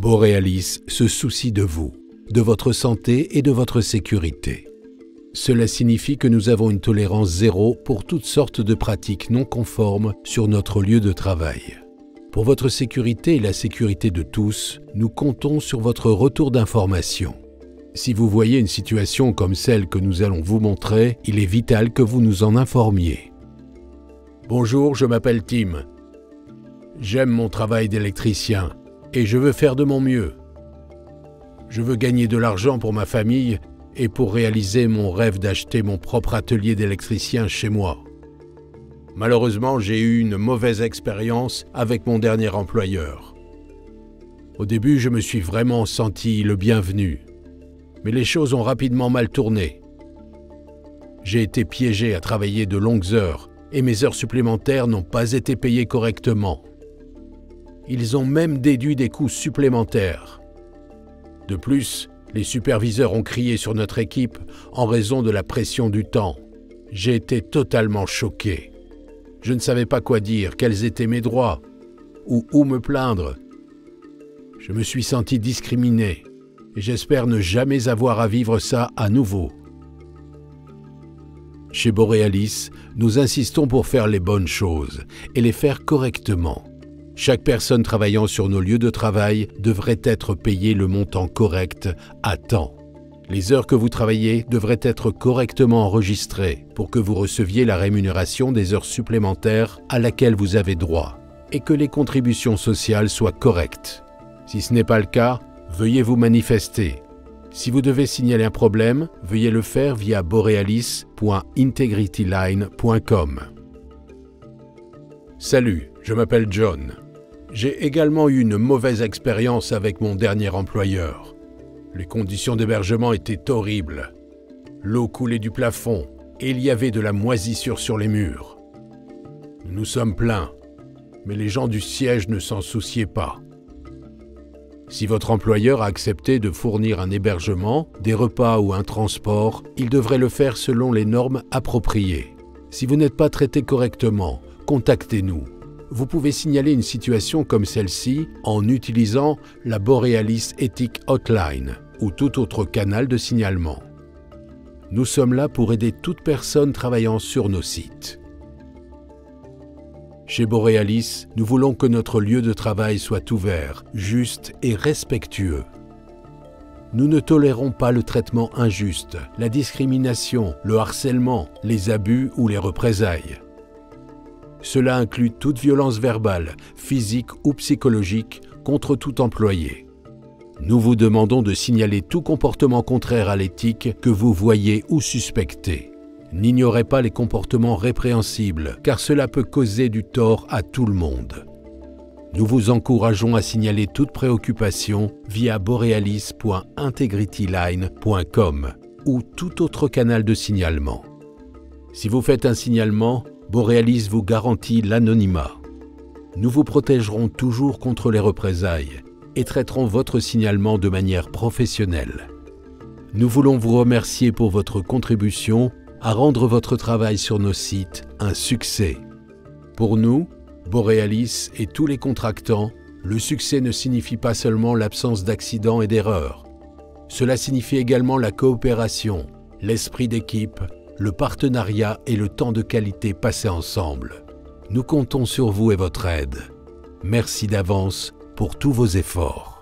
Borealis se soucie de vous, de votre santé et de votre sécurité. Cela signifie que nous avons une tolérance zéro pour toutes sortes de pratiques non conformes sur notre lieu de travail. Pour votre sécurité et la sécurité de tous, nous comptons sur votre retour d'information. Si vous voyez une situation comme celle que nous allons vous montrer, il est vital que vous nous en informiez. Bonjour, je m'appelle Tim. J'aime mon travail d'électricien et je veux faire de mon mieux. Je veux gagner de l'argent pour ma famille et pour réaliser mon rêve d'acheter mon propre atelier d'électricien chez moi. Malheureusement, j'ai eu une mauvaise expérience avec mon dernier employeur. Au début, je me suis vraiment senti le bienvenu, mais les choses ont rapidement mal tourné. J'ai été piégé à travailler de longues heures et mes heures supplémentaires n'ont pas été payées correctement. Ils ont même déduit des coûts supplémentaires. De plus, les superviseurs ont crié sur notre équipe en raison de la pression du temps. J'ai été totalement choqué. Je ne savais pas quoi dire, quels étaient mes droits, ou où me plaindre. Je me suis senti discriminé et j'espère ne jamais avoir à vivre ça à nouveau. Chez Borealis, nous insistons pour faire les bonnes choses et les faire correctement. Chaque personne travaillant sur nos lieux de travail devrait être payée le montant correct à temps. Les heures que vous travaillez devraient être correctement enregistrées pour que vous receviez la rémunération des heures supplémentaires à laquelle vous avez droit et que les contributions sociales soient correctes. Si ce n'est pas le cas, veuillez vous manifester. Si vous devez signaler un problème, veuillez le faire via borealis.integrityline.com. Salut, je m'appelle John. J'ai également eu une mauvaise expérience avec mon dernier employeur. Les conditions d'hébergement étaient horribles. L'eau coulait du plafond et il y avait de la moisissure sur les murs. Nous sommes pleins, mais les gens du siège ne s'en souciaient pas. Si votre employeur a accepté de fournir un hébergement, des repas ou un transport, il devrait le faire selon les normes appropriées. Si vous n'êtes pas traité correctement, contactez-nous vous pouvez signaler une situation comme celle-ci en utilisant la Borealis Ethic Hotline ou tout autre canal de signalement. Nous sommes là pour aider toute personne travaillant sur nos sites. Chez Borealis, nous voulons que notre lieu de travail soit ouvert, juste et respectueux. Nous ne tolérons pas le traitement injuste, la discrimination, le harcèlement, les abus ou les représailles. Cela inclut toute violence verbale, physique ou psychologique contre tout employé. Nous vous demandons de signaler tout comportement contraire à l'éthique que vous voyez ou suspectez. N'ignorez pas les comportements répréhensibles, car cela peut causer du tort à tout le monde. Nous vous encourageons à signaler toute préoccupation via borealis.integrityline.com ou tout autre canal de signalement. Si vous faites un signalement, Borealis vous garantit l'anonymat. Nous vous protégerons toujours contre les représailles et traiterons votre signalement de manière professionnelle. Nous voulons vous remercier pour votre contribution à rendre votre travail sur nos sites un succès. Pour nous, Borealis et tous les contractants, le succès ne signifie pas seulement l'absence d'accidents et d'erreurs. Cela signifie également la coopération, l'esprit d'équipe le partenariat et le temps de qualité passé ensemble. Nous comptons sur vous et votre aide. Merci d'avance pour tous vos efforts.